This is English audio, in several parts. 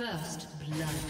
First blood.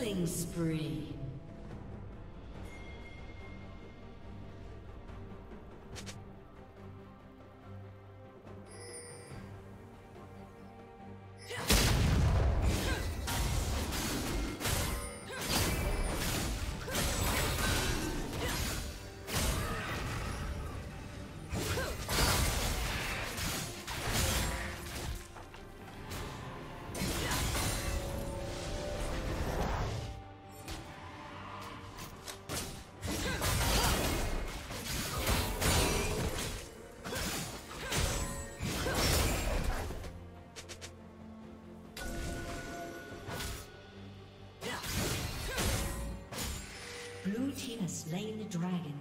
Killing spree. Slain the dragon.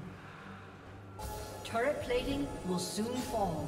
Turret plating will soon fall.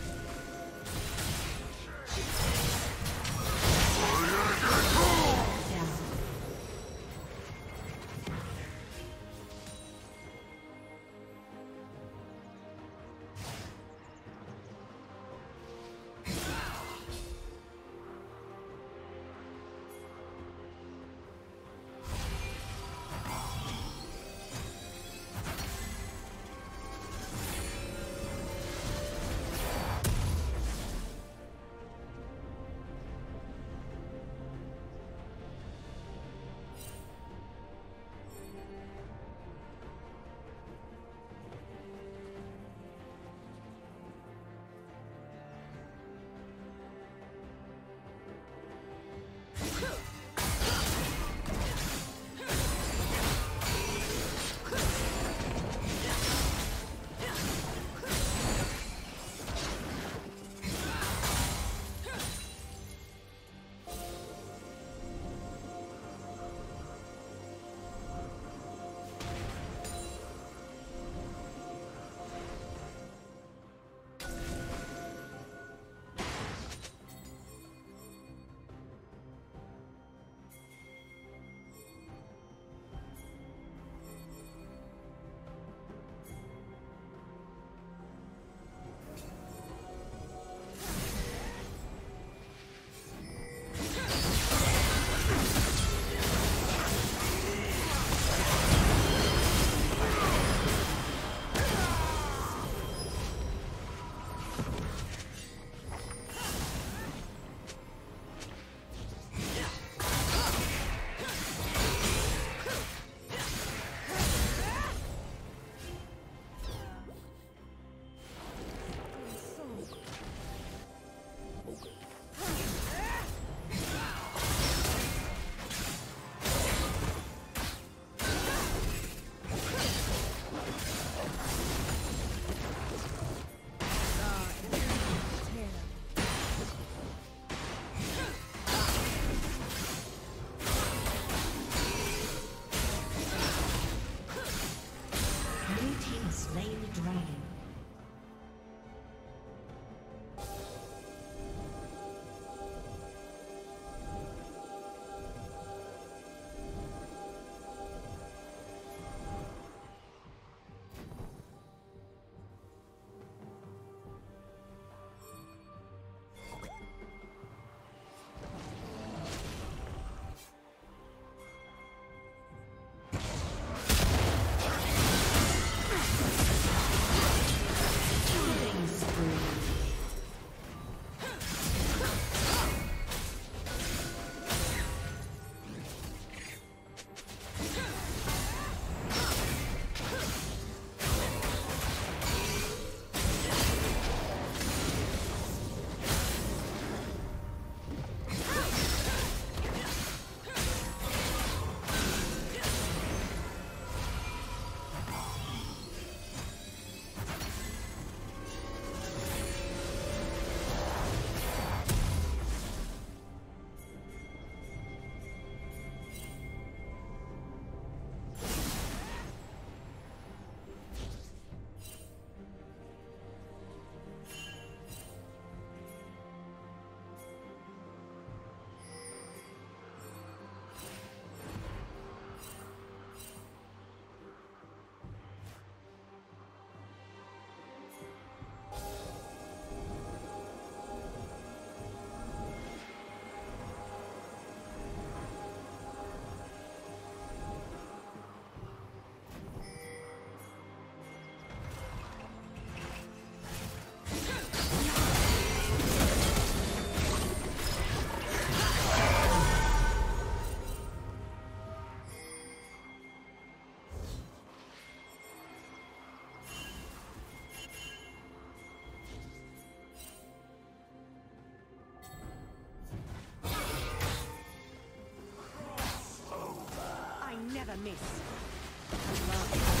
Never miss.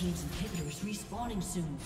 team's is respawning soon.